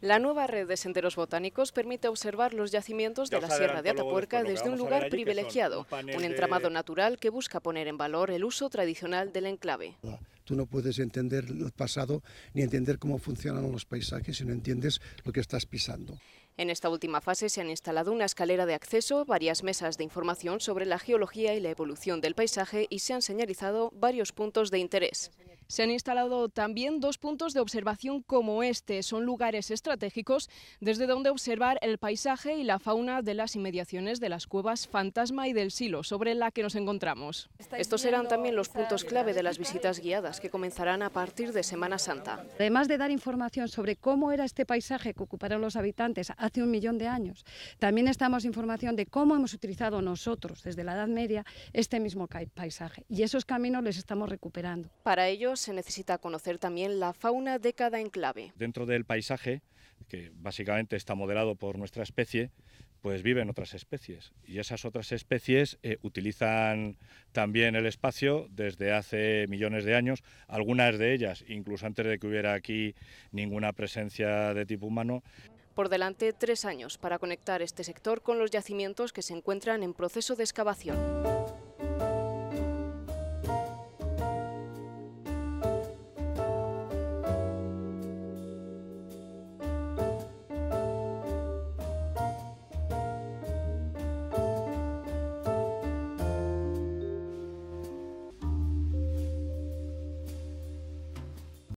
La nueva red de senderos botánicos permite observar los yacimientos de la Sierra de Atapuerca desde un lugar privilegiado, un entramado natural que busca poner en valor el uso tradicional del enclave. Tú no puedes entender el pasado ni entender cómo funcionan los paisajes si no entiendes lo que estás pisando. En esta última fase se han instalado una escalera de acceso, varias mesas de información sobre la geología y la evolución del paisaje y se han señalizado varios puntos de interés. Se han instalado también dos puntos de observación como este. Son lugares estratégicos desde donde observar el paisaje y la fauna de las inmediaciones de las cuevas Fantasma y del Silo, sobre la que nos encontramos. Estos serán también los puntos clave de las visitas guiadas que comenzarán a partir de Semana Santa. Además de dar información sobre cómo era este paisaje que ocuparon los habitantes hace un millón de años, también estamos información de cómo hemos utilizado nosotros desde la Edad Media este mismo paisaje y esos caminos les estamos recuperando. Para ello se necesita conocer también la fauna de cada enclave. Dentro del paisaje, que básicamente está modelado por nuestra especie, pues viven otras especies y esas otras especies eh, utilizan también el espacio desde hace millones de años, algunas de ellas incluso antes de que hubiera aquí ninguna presencia de tipo humano. Por delante, tres años para conectar este sector con los yacimientos que se encuentran en proceso de excavación.